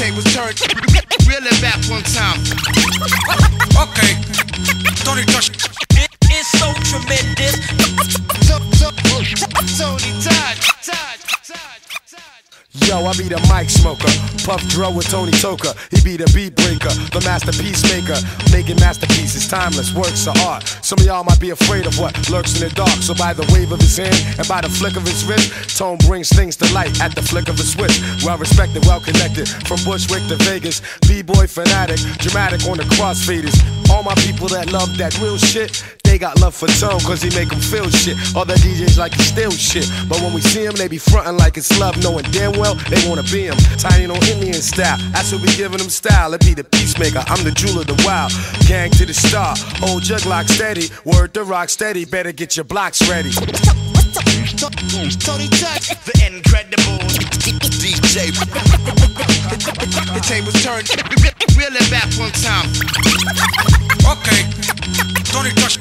tables turned. Really back one time. Yo, I be the mic smoker. Puff Dro with Tony Toca. He be the beat breaker, the masterpiece maker. Making masterpieces, timeless works of art. Some of y'all might be afraid of what lurks in the dark. So by the wave of his hand and by the flick of his wrist, Tone brings things to light at the flick of a switch. Well respected, well connected. From Bushwick to Vegas, B-boy fanatic, dramatic on the crossfaders. All my people that love that real shit, they got love for Tone cause he make them feel shit. Other DJs like to steal shit. But when we see him, they be frontin' like it's love, knowing damn well they wanna be him. Tiny on Indian style, that's what we giving them style. It be the peacemaker, I'm the jewel of the wild. Gang to the star, old jug lock steady. Word to rock steady, better get your blocks ready. Tony Todd, the incredible DJ. The tables turned. Really back one time. Okay, Tony Touch.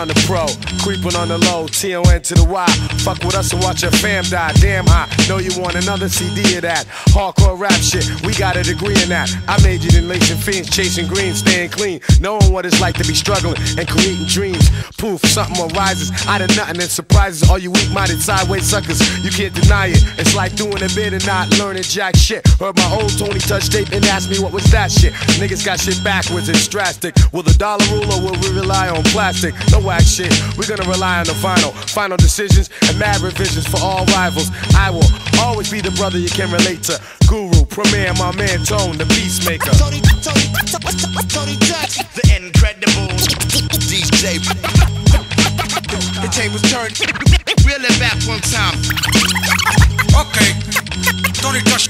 On the pro? Creeping on the low, T-O-N to the Y. Fuck with us and watch your fam die. Damn high. Know you want another CD of that. Hardcore rap shit, we got a degree in that. I made majored in lacing fiends, chasing green, staying clean. Knowing what it's like to be struggling and creating dreams. Poof, something arises out of nothing and surprises all you weak-minded sideways suckers. You can't deny it. It's like doing a bit and not learning jack shit. Heard my old Tony touch tape and asked me what was that shit. Niggas got shit backwards, it's drastic. Will the dollar rule or will we rely on plastic? No wax shit. We're gonna rely on the final, final decisions and mad revisions for all rivals. I will always be the brother you can relate to. Guru, premier, my man Tone, the peacemaker. Tony, Tony, Tony, Tony the incredible DJ. The tables turned. Reel it back one time. Okay. Tony Touch.